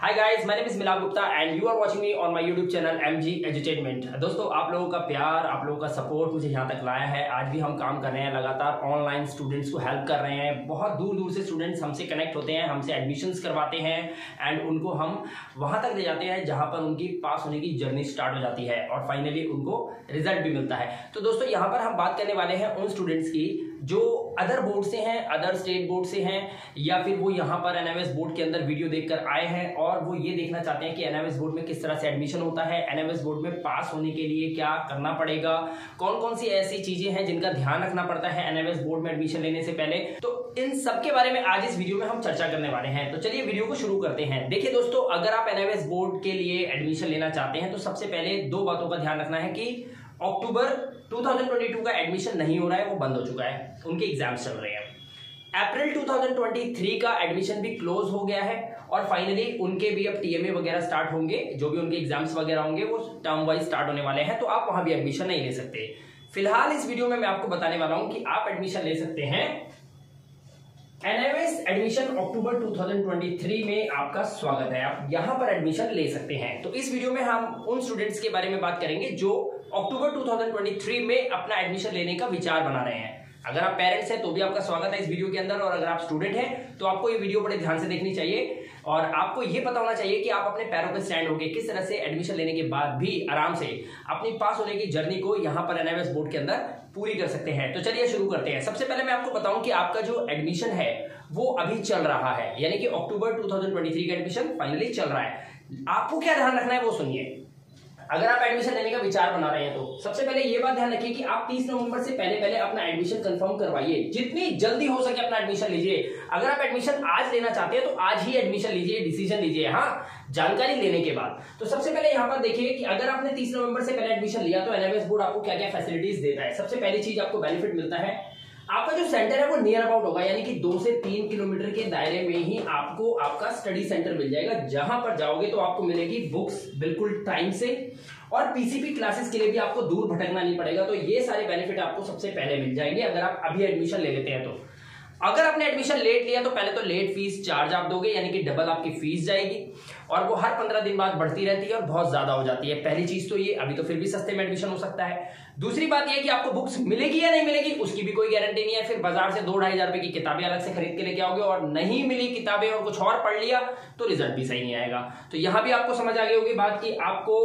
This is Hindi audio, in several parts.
Hi guys my name is Milap Gupta and you are watching me on my YouTube channel M G दोस्तों, आप लोगों का प्यार, आप लोगों का सपोर्ट मुझे यहाँ तक लाया है। आज भी हम काम कर रहे हैं, लगातार ऑनलाइन स्टूडेंट्स को हेल्प कर रहे हैं। बहुत दूर दूर से स्टूडेंट्स हमसे कनेक्ट होते हैं, हमसे एडमिशन्स करवाते हैं एंड उनको हम वहाँ तक ले जाते हैं जहाँ पर उनकी पास होने की जर्नी स्टार्ट हो जाती है और फाइनली उनको रिज़ल्ट भी मिलता है। तो दोस्तों, यहाँ पर हम बात करने वाले हैं उन स्टूडेंट्स की जो अदर बोर्ड से हैं अदर स्टेट बोर्ड से हैं, या फिर वो यहाँ पर एनएमएस बोर्ड के अंदर वीडियो देखकर आए हैं और वो ये देखना चाहते हैं कि एनएमएस बोर्ड में किस तरह से एडमिशन होता है एनएमएस बोर्ड में पास होने के लिए क्या करना पड़ेगा कौन कौन सी ऐसी चीज़ें हैं जिनका ध्यान रखना पड़ता है एनएमएस बोर्ड में एडमिशन लेने से पहले। तो इन सब के बारे में आज इस वीडियो में हम चर्चा करने वाले हैं। तो चलिए वीडियो को शुरू करते हैं। देखिए दोस्तों, अगर आप एनएमएस बोर्ड के लिए एडमिशन लेना चाहते हैं तो सबसे पहले दो बातों का ध्यान रखना है कि अक्टूबर 2022 का एडमिशन नहीं हो रहा है, वो बंद हो चुका है। उनके एग्ज़ाम्स चल रहे हैं। अप्रैल 2023 का एडमिशन भी क्लोज हो गया है और फाइनली उनके भी अब टीएमए वगैरह स्टार्ट होंगे, जो भी उनके एग्ज़ाम्स वगैरह होंगे, वो टर्म वाइज स्टार्ट होने वाले हैं तो आप वहाँ भी एडमिशन नहीं ले सकते। फ़िलहाल इस वीडियो में मैं आपको बताने वाला हूँ कि आप एडमिशन ले सकते हैं। एनएमएस एडमिशन अक्टूबर 2023 में आपका स्वागत है। आप यहाँ पर एडमिशन ले सकते हैं। तो इस वीडियो में हम उन स्टूडेंट्स के बारे में बात करेंगे जो अक्टूबर 2023 में अपना एडमिशन लेने का विचार बना रहे हैं। अगर आप पेरेंट्स हैं तो भी आपका स्वागत है इस वीडियो के अंदर, और अगर आप स्टूडेंट हैं तो आपको ये वीडियो बड़े ध्यान से देखनी चाहिए। और आपको ये पता होना चाहिए कि आप अपने पैरों पर स्टैंड होकर किस तरह से एडमिशन लेने के बाद भी आराम से अपनी पास होने की जर्नी को यहाँ पर एनएमएस बोर्ड के अंदर पूरी कर सकते हैं। तो चलिए शुरू करते हैं। सबसे पहले मैं आपको बताऊँ कि आपका जो एडमिशन है, वो अभी चल रहा है। यानी कि अक्टूबर 2023 का एडमिशन फाइनली चल रहा है। आपको क्या ध्यान रखना है वो सुनिए। अगर आप एडमिशन लेने का विचार बना रहे हैं तो। सबसे पहले ये बात ध्यान रखिए कि आप 30 नवंबर से पहले पहले अपना एडमिशन कंफर्म करवाइए। जितनी जल्दी हो सके अपना एडमिशन लीजिए। अगर आप एडमिशन आज लेना चाहते हैं तो आज ही एडमिशन लीजिए डिसीज़न लीजिए हाँ? जानकारी लेने के बाद। तो सबसे पहले यहाँ पर देखिए कि अगर आपने 30 नवंबर से पहले एडमिशन लिया तो एनएमएस बोर्ड आपको क्या क्या फैसिलिटीज़ देता है। सबसे पहली चीज़ आपको बेनिफिट मिलता है। आपका जो सेंटर है, वो नियर अबाउट होगा, यानी कि दो से तीन किलोमीटर के दायरे में ही आपको आपका स्टडी सेंटर मिल जाएगा। जहाँ पर जाओगे तो आपको मिलेगी बुक्स बिल्कुल टाइम से। और पीसीपी क्लासेस के लिए भी आपको दूर भटकना नहीं पड़ेगा तो ये सारे बेनिफिट आपको सबसे पहले मिल जाएँगे, अगर आप अभी एडमिशन ले लेते हैं तो। अगर आपने एडमिशन लेट लिया तो पहले तो लेट फ़ीस चार्ज आप दोगे, यानी कि डबल आपकी फ़ीस जाएगी। और वो हर पंद्रह दिन बाद बढ़ती रहती है और बहुत ज़्यादा हो जाती है। पहली चीज़ तो ये, अभी तो फिर भी सस्ते में एडमिशन हो सकता है। दूसरी बात यह कि आपको बुक्स मिलेगी या नहीं मिलेगी, उसकी भी कोई गारंटी नहीं है। फिर बाज़ार से दो ढाई हज़ार की किताबें अलग से खरीद के लेके आओगे और नहीं मिली किताबें और कुछ और पढ़ लिया तो रिज़ल्ट भी सही नहीं आएगा। तो यहाँ भी आपको समझ आ गई होगी बात की आपको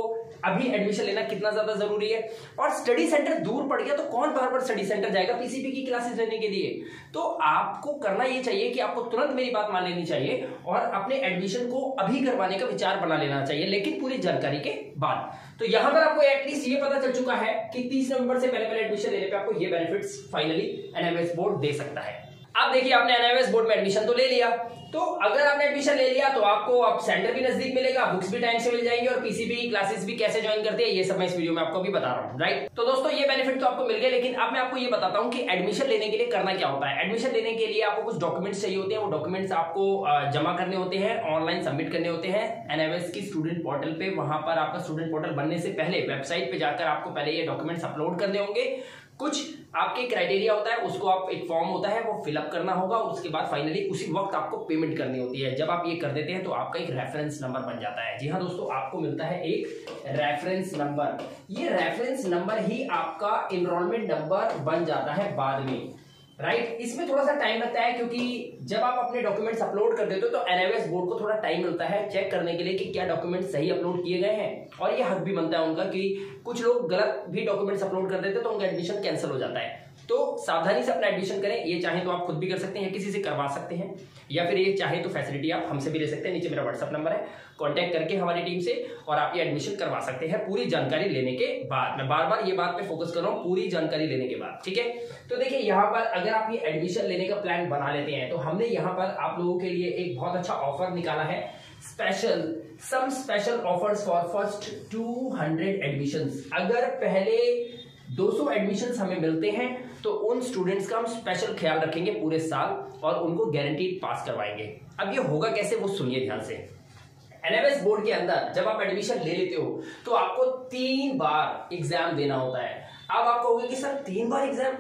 अभी एडमिशन लेना कितना ज़्यादा ज़रूरी है। और स्टडी सेंटर दूर पड़ गया तो कौन बार बार स्टडी सेंटर जाएगा पीसीपी की क्लासेस लेने के लिए। तो आपको करना ये चाहिए कि आपको तुरंत मेरी बात मान लेनी चाहिए और अपने एडमिशन को अभी करवाने का विचार बना लेना चाहिए, लेकिन पूरी जानकारी के बाद। तो यहाँ पर आपको एटलीस्ट ये पता चल चुका है कि तीस नवंबर से पहले पहले एडमिशन लेने पर आपको ये बेनिफिट्स फाइनली एनएमएस बोर्ड दे सकता है। अब देखिए, आपने एनआईएस बोर्ड में एडमिशन तो ले लिया। तो अगर आपने एडमिशन ले लिया तो आपको अब सेंटर भी नज़दीक मिलेगा बुक्स भी टाइम से मिल जाएँगी और पीसीबी क्लासेस भी कैसे ज्वाइन करते हैं, ये सब मैं इस वीडियो में आपको भी बता रहा हूँ राइट तो दोस्तों, ये बेनिफिट तो आपको मिल गया, लेकिन अब मैं आपको ये बताता हूँ कि एडमिशन लेने के लिए करना क्या होता है। एडमिशन लेने के लिए आपको कुछ डॉक्यूमेंट्स चाहिए होते हैं, वो डॉक्यूमेंट्स आपको जमा करने होते हैं ऑनलाइन सबमिट करने होते हैं। एनएमएस की स्टूडेंट पोर्टल पे, वहाँ पर आपका स्टूडेंट पोर्टल बनने से पहले वेबसाइट पे जाकर आपको पहले ये डॉक्यूमेंट्स अपलोड करने होंगे। कुछ आपके क्राइटेरिया होता है, उसको आप एक फॉर्म होता है, वो फिलअप करना होगा उसके बाद फाइनली उसी वक्त आपको पेमेंट करनी होती है। जब आप ये कर देते हैं तो आपका एक रेफरेंस नंबर बन जाता है। जी हाँ दोस्तों, आपको मिलता है एक रेफरेंस नंबर ये रेफरेंस नंबर ही आपका इनरोलमेंट नंबर बन जाता है बाद में। Right right? इसमें थोड़ा सा टाइम लगता है क्योंकि जब आप अपने डॉक्यूमेंट्स अपलोड कर देते हो तो एनएमएस बोर्ड को थोड़ा टाइम मिलता है चेक करने के लिए कि क्या डॉक्यूमेंट सही अपलोड किए गए हैं और ये हक भी बनता है उनका कि कुछ लोग गलत भी डॉक्यूमेंट्स अपलोड कर देते तो उनका एडमिशन कैंसिल हो जाता है तो सावधानी से अपना एडमिशन करें। ये चाहे तो आप खुद भी कर सकते हैं, किसी से करवा सकते हैं, या फिर ये चाहे तो फैसिलिटी आप हमसे भी ले सकते हैं। नीचे मेरा व्हाट्सअप नंबर है। कांटेक्ट करके हमारी टीम से और आप ये एडमिशन करवा सकते हैं पूरी जानकारी लेने के बाद। मैं बार बार ये बात पे फोकस कर रहा हूँ, पूरी जानकारी लेने के बाद, ठीक है? तो देखिए, यहाँ पर अगर आप ये एडमिशन लेने का प्लान बना लेते हैं तो हमने यहाँ पर आप लोगों के लिए एक बहुत अच्छा ऑफ़र निकाला है। Special some special offers for first 200 admissions अगर पहले 200 एडमिशंस हमें मिलते हैं तो उन स्टूडेंट्स का हम स्पेशल ख्याल रखेंगे पूरे साल और उनको गारंटीड पास करवाएँगे। अब ये होगा कैसे वो सुनिए ध्यान से। एनएमएस बोर्ड के अंदर जब आप एडमिशन ले लेते हो तो आपको तीन बार एग्ज़ाम देना होता है। अब आप कहोगे कि, सर, तीन बार एग्ज़ाम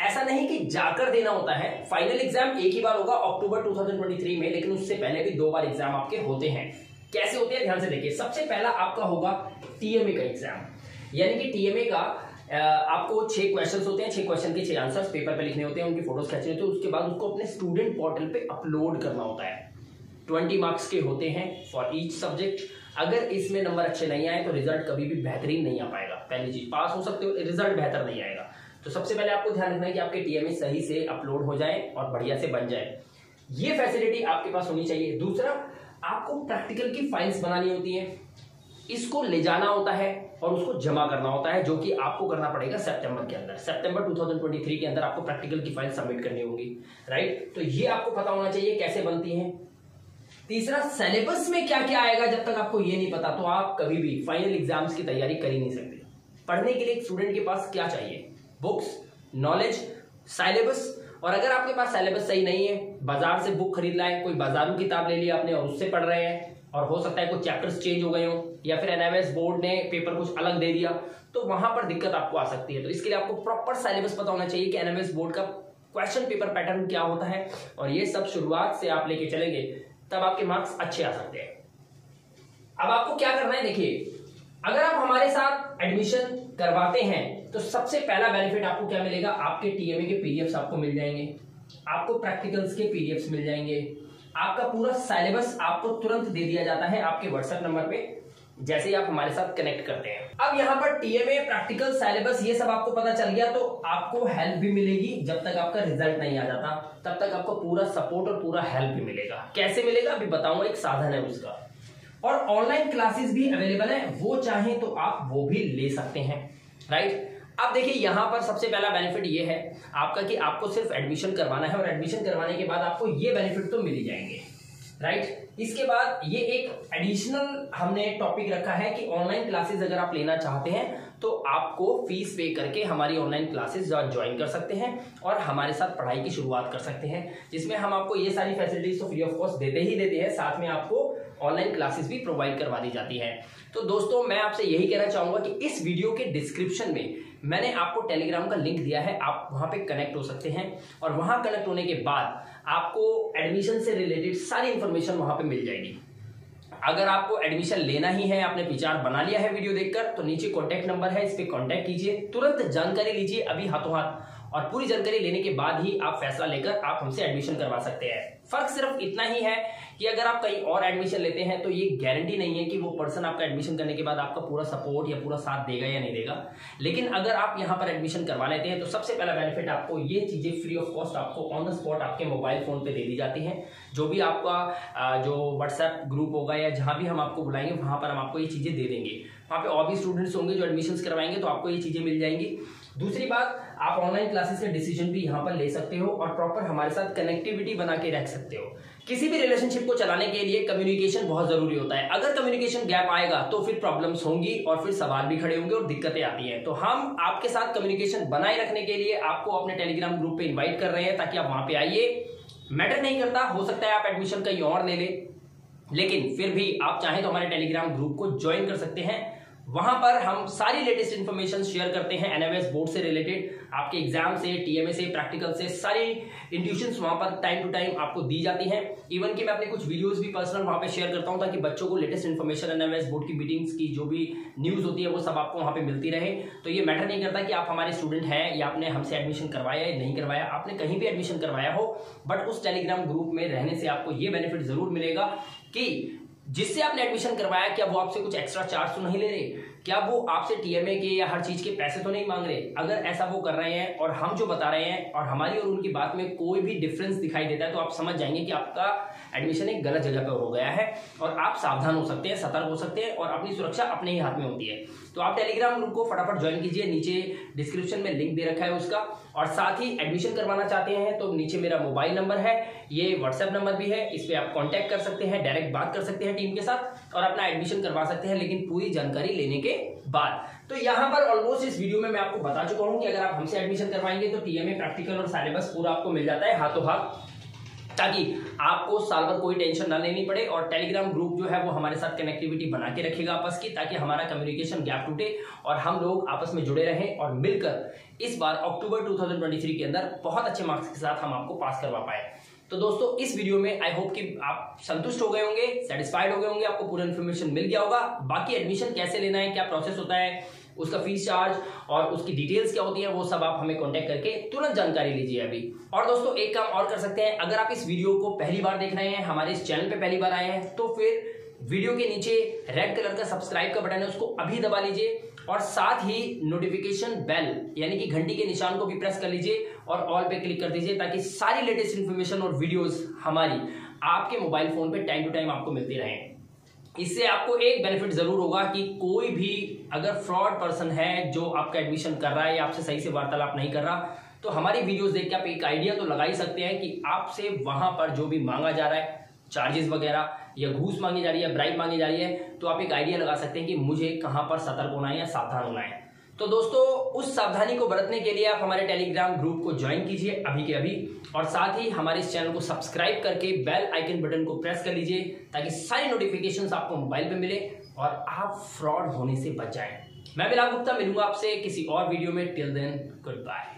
ऐसा नहीं कि जाकर देना होता है। फाइनल एग्ज़ाम एक ही बार होगा अक्टूबर 2023 में, लेकिन उससे पहले भी दो बार एग्ज़ाम आपके होते हैं। कैसे होते हैं? ध्यान से देखिए। सबसे पहला आपका होगा टीएमए का एग्ज़ाम यानी कि टीएमए का आपको छह क्वेश्चन होते हैं, छह क्वेश्चन के छह आंसर्स पेपर पे लिखने होते हैं, उनकी फ़ोटोज़ खींचने होते हैं, उसके बाद उसको अपने स्टूडेंट पोर्टल पे अपलोड करना होता है। ट्वेंटी मार्क्स के होते हैं फॉर ईच सब्जेक्ट अगर इसमें नंबर अच्छे नहीं आए तो रिज़ल्ट कभी भी बेहतरीन नहीं आ पाएगा। पहली चीज़ पास हो सकते हो रिज़ल्ट बेहतर नहीं आएगा। तो सबसे पहले आपको ध्यान रखना है कि आपके टीएमए सही से अपलोड हो जाए और बढ़िया से बन जाए। ये फैसिलिटी आपके पास होनी चाहिए। दूसरा, आपको प्रैक्टिकल की फाइल्स बनानी होती है। इसको ले जाना होता है। और उसको जमा करना होता है, जो कि आपको करना पड़ेगा सितंबर के अंदर। सितंबर 2023 के अंदर आपको प्रैक्टिकल की फ़ाइल सबमिट करनी होगी राइट तो ये आपको पता होना चाहिए कैसे बनती है। तीसरा सिलेबस में क्या क्या आएगा जब तक आपको ये नहीं पता तो आप कभी भी फाइनल एग्ज़ाम्स की तैयारी कर ही नहीं सकते। पढ़ने के लिए स्टूडेंट के पास क्या चाहिए? बुक्स नॉलेज सिलेबस और अगर आपके पास सिलेबस सही नहीं है, बाज़ार से बुक खरीद लाए, कोई बाजारू किताब ले लिया आपने और उससे पढ़ रहे हैं और हो सकता है कुछ चैप्टर्स चेंज हो गए हो, या फिर एनएमएस बोर्ड ने पेपर कुछ अलग दे दिया तो वहाँ पर दिक्कत आपको आ सकती है। तो इसके लिए आपको प्रॉपर सिलेबस पता होना चाहिए कि एनएमएस बोर्ड का क्वेश्चन पेपर पैटर्न क्या होता है, और ये सब शुरुआत से आप लेके चलेंगे, तब आपके मार्क्स अच्छे आ सकते हैं। अब आपको क्या करना है, देखिए, अगर आप हमारे साथ एडमिशन करवाते हैं तो सबसे पहला बेनिफिट आपको क्या मिलेगा? आपके टीएमए के पीडीएफ्स आपको मिल जाएँगे, आपको प्रैक्टिकल्स के पीडीएफ्स मिल जाएँगे आपका पूरा सिलेबस आपको तुरंत दे दिया जाता है आपके व्हाट्सएप नंबर पे, जैसे ही आप हमारे साथ कनेक्ट करते हैं। अब यहाँ पर टीएमए प्रैक्टिकल सिलेबस ये सब आपको पता चल गया तो आपको हेल्प भी मिलेगी जब तक आपका रिज़ल्ट नहीं आ जाता, तब तक आपको पूरा सपोर्ट और पूरा हेल्प भी मिलेगा। कैसे मिलेगा? अभी बताऊँगा, एक साधन है उसका। और ऑनलाइन क्लासेस भी अवेलेबल है, वो चाहे तो आप वो भी ले सकते हैं राइट अब देखिए, यहाँ पर सबसे पहला बेनिफिट ये है आपका कि आपको सिर्फ़ एडमिशन करवाना है और एडमिशन करवाने के बाद आपको ये बेनिफिट तो मिल ही जाएँगे राइट इसके बाद ये एक एडिशनल हमने टॉपिक रखा है कि ऑनलाइन क्लासेस अगर आप लेना चाहते हैं तो आपको फ़ीस पे करके हमारी ऑनलाइन क्लासेस ज्वाइन कर सकते हैं और हमारे साथ पढ़ाई की शुरुआत कर सकते हैं, जिसमें हम आपको ये सारी फैसिलिटीज़ तो फ्री ऑफ़ कॉस्ट देते ही देते हैं, साथ में आपको ऑनलाइन क्लासेस भी प्रोवाइड करवा दी जाती है। तो दोस्तों, मैं आपसे यही कहना चाहूँगा कि इस वीडियो के डिस्क्रिप्शन में मैंने आपको टेलीग्राम का लिंक दिया है, आप वहाँ पे कनेक्ट हो सकते हैं और वहाँ कनेक्ट होने के बाद आपको एडमिशन से रिलेटेड सारी इंफॉर्मेशन वहाँ पे मिल जाएगी। अगर आपको एडमिशन लेना ही है, आपने विचार बना लिया है वीडियो देखकर तो नीचे कॉन्टैक्ट नंबर है, इस पर कॉन्टैक्ट कीजिए, तुरंत जानकारी लीजिए, अभी हाथों हाथ और पूरी जानकारी लेने के बाद ही आप फैसला लेकर आप हमसे एडमिशन करवा सकते हैं। फ़र्क सिर्फ़ इतना ही है कि अगर आप कहीं और एडमिशन लेते हैं तो ये गारंटी नहीं है कि वो पर्सन आपका एडमिशन करने के बाद आपका पूरा सपोर्ट या पूरा साथ देगा या नहीं देगा। लेकिन अगर आप यहाँ पर एडमिशन करवा लेते हैं तो सबसे पहला बेनिफिट आपको ये चीज़ें फ्री ऑफ़ कॉस्ट आपको ऑन द स्पॉट आपके मोबाइल फ़ोन पर दे दी जाती है। जो भी आपका जो व्हाट्सएप ग्रुप होगा या जहाँ भी हम आपको बुलाएँगे, वहाँ पर हम आपको ये चीज़ें दे देंगे। वहाँ पे और भी स्टूडेंट्स होंगे जो एडमिशन करवाएँगे तो आपको ये चीज़ें मिल जाएँगी। दूसरी बात आप ऑनलाइन क्लासेस का डिसीज़न भी यहाँ पर ले सकते हो और प्रॉपर हमारे साथ कनेक्टिविटी बना के रख सकते हो। किसी भी रिलेशनशिप को चलाने के लिए कम्युनिकेशन बहुत ज़रूरी होता है। अगर कम्युनिकेशन गैप आएगा तो फिर प्रॉब्लम्स होंगी और फिर सवाल भी खड़े होंगे और दिक्कतें आती हैं। तो हम आपके साथ कम्युनिकेशन बनाए रखने के लिए आपको अपने टेलीग्राम ग्रुप पे इन्वाइट कर रहे हैं ताकि आप वहाँ पे आइए। मैटर नहीं करता, हो सकता है आप एडमिशन कहीं और ले ले। लेकिन फिर भी आप चाहें तो हमारे टेलीग्राम ग्रुप को ज्वाइन कर सकते हैं। वहाँ पर हम सारी लेटेस्ट इन्फॉर्मेशन शेयर करते हैं एनएमएस बोर्ड से रिलेटेड आपके एग्ज़ाम से टीएमए से प्रैक्टिकल से, सारी इंट्यूशन वहाँ पर टाइम टू टाइम आपको दी जाती हैं। इवन कि मैं अपने कुछ वीडियोस भी पर्सनल वहाँ पे शेयर करता हूँ ताकि बच्चों को लेटेस्ट इन्फॉर्मेशन एनएमएस बोर्ड की मीटिंग्स की जो भी न्यूज़ होती है वो सब आपको वहाँ पर मिलती रहे। तो ये मैटर नहीं करता कि आप हमारे स्टूडेंट हैं या आपने हमसे एडमिशन करवाया या नहीं करवाया। आपने कहीं भी एडमिशन करवाया हो बट उस टेलीग्राम ग्रुप में रहने से आपको ये बेनिफिट ज़रूर मिलेगा कि जिससे आपने एडमिशन करवाया, क्या वो आपसे कुछ एक्स्ट्रा चार्ज तो नहीं ले रहे? क्या वो आपसे टीएमए के या हर चीज़ के पैसे तो नहीं मांग रहे? अगर ऐसा वो कर रहे हैं और हम जो बता रहे हैं और हमारी और उनकी बात में कोई भी डिफरेंस दिखाई देता है तो आप समझ जाएँगे कि आपका एडमिशन एक गलत जगह पर हो गया है और आप सावधान हो सकते हैं, सतर्क हो सकते हैं और अपनी सुरक्षा अपने ही हाथ में होती है। तो आप टेलीग्राम ग्रुप को फटाफट ज्वाइन कीजिए, नीचे डिस्क्रिप्शन में लिंक दे रखा है उसका। और साथ ही एडमिशन करवाना चाहते हैं तो नीचे मेरा मोबाइल नंबर है, ये व्हाट्सएप नंबर भी है, इस पर आप कॉन्टैक्ट कर सकते हैं डायरेक्ट बात कर सकते हैं टीम के साथ, और अपना एडमिशन करवा सकते हैं, लेकिन पूरी जानकारी लेने के बाद। तो यहाँ पर ऑलमोस्ट इस वीडियो में मैं आपको बता चुका हूँ कि अगर आप हमसे एडमिशन करवाएँगे तो टीएमए प्रैक्टिकल और सिलेबस पूरा आपको मिल जाता है, हाथों हाथ। ताकि आपको साल भर कोई टेंशन ना लेनी पड़े और टेलीग्राम ग्रुप जो है वो हमारे साथ कनेक्टिविटी बना के रखेगा आपस की, ताकि हमारा कम्युनिकेशन गैप टूटे और हम लोग आपस में जुड़े रहें और मिलकर इस बार अक्टूबर 2023 के अंदर बहुत अच्छे मार्क्स के साथ हम आपको पास करवा पाए। तो दोस्तों, इस वीडियो में आई होप कि आप संतुष्ट हो गए होंगे सेटिस्फाइड हो गए होंगे, आपको पूरा इन्फॉर्मेशन मिल गया होगा। बाकी एडमिशन कैसे लेना है, क्या प्रोसेस होता है उसका फ़ीस चार्ज और उसकी डिटेल्स क्या होती है, वो सब आप हमें कांटेक्ट करके तुरंत जानकारी लीजिए अभी। और दोस्तों, एक काम और कर सकते हैं, अगर आप इस वीडियो को पहली बार देख रहे हैं, हमारे इस चैनल पर पहली बार आए हैं तो फिर वीडियो के नीचे रेड कलर का सब्सक्राइब का बटन है, उसको अभी दबा लीजिए और साथ ही नोटिफिकेशन बेल यानी कि घंटी के निशान को भी प्रेस कर लीजिए और ऑल पे क्लिक कर दीजिए, ताकि सारी लेटेस्ट इन्फॉर्मेशन और वीडियोस हमारी आपके मोबाइल फ़ोन पे टाइम टू टाइम आपको मिलती रहें। इससे आपको एक बेनिफिट ज़रूर होगा कि कोई भी अगर फ्रॉड पर्सन है जो आपका एडमिशन कर रहा है या आपसे सही से वार्तालाप नहीं कर रहा तो हमारी वीडियोस देख के आप एक आइडिया तो लगा ही सकते हैं कि आपसे वहाँ पर जो भी मांगा जा रहा है चार्जेस वगैरह, या घूस मांगी जा रही है ब्राइब मांगी जा रही है तो आप एक आइडिया लगा सकते हैं कि मुझे कहाँ पर सतर्क होना है या सावधान होना है। तो दोस्तों, उस सावधानी को बरतने के लिए आप हमारे टेलीग्राम ग्रुप को ज्वाइन कीजिए अभी के अभी। और साथ ही हमारे इस चैनल को सब्सक्राइब करके बेल आइकन बटन को प्रेस कर लीजिए, ताकि सारी नोटिफिकेशंस आपको मोबाइल पे मिले और आप फ्रॉड होने से बच जाएँ मैं बिलाल गुप्ता, मिलूँगा आपसे किसी और वीडियो में। Till then good bye